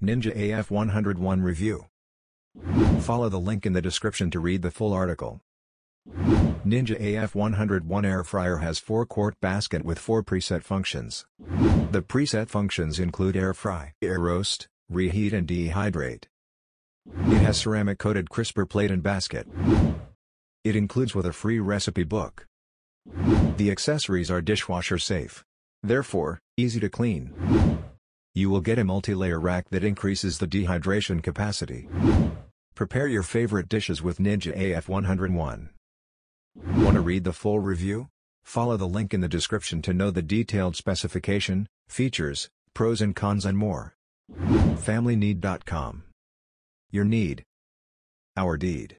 Ninja AF101 Review. Follow the link in the description to read the full article. Ninja AF101 Air Fryer has 4-quart basket with 4 preset functions. The preset functions include air fry, air roast, reheat and dehydrate. It has ceramic coated crisper plate and basket. It includes with a free recipe book. The accessories are dishwasher safe. Therefore, easy to clean. You will get a multi-layer rack that increases the dehydration capacity. Prepare your favorite dishes with Ninja AF101. Want to read the full review? Follow the link in the description to know the detailed specification, features, pros and cons and more. FamilyNeed.com Your need. Our deed.